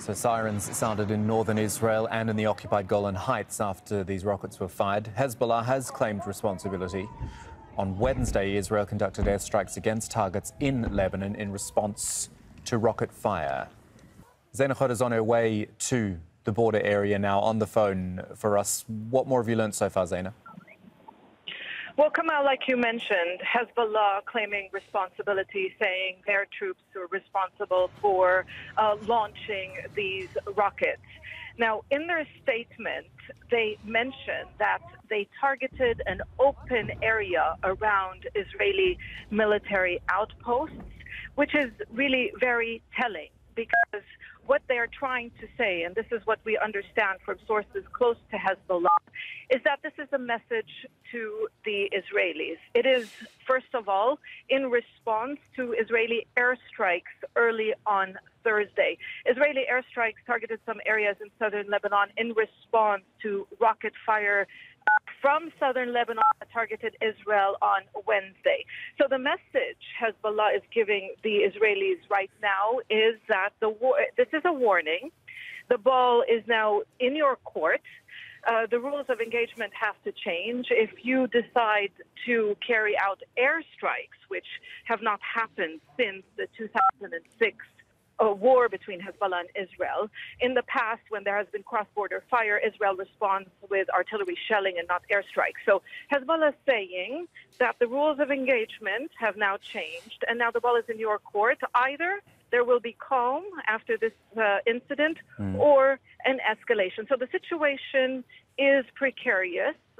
So sirens sounded in northern Israel and in the occupied Golan Heights after these rockets were fired. Hezbollah has claimed responsibility. On Wednesday, Israel conducted airstrikes against targets in Lebanon in response to rocket fire. Zeina Khodr is on her way to the border area now on the phone for us. What more have you learned so far, Zeina? Well, Kamal, like you mentioned, Hezbollah claiming responsibility, saying their troops were responsible for uh, launching these rockets. Now, in their statement, they mentioned that they targeted an open area around Israeli military outposts, which is really very telling because what they're trying to say, and this is what we understand from sources close to Hezbollah, is that this is a message to the Israelis. It is, first of all, in response to Israeli airstrikes early on Thursday. Israeli airstrikes targeted some areas in southern Lebanon in response to rocket fire from southern Lebanon targeted Israel on Wednesday. So the message Hezbollah is giving the Israelis right now is that the war, this is a warning. The ball is now in your court. Uh, the rules of engagement have to change. If you decide to carry out airstrikes, which have not happened since the 2006 a war between Hezbollah and Israel. In the past, when there has been cross-border fire, Israel responds with artillery shelling and not airstrikes. So Hezbollah is saying that the rules of engagement have now changed, and now the ball is in your court. Either there will be calm after this uh, incident, mm. or an escalation. So the situation is precarious.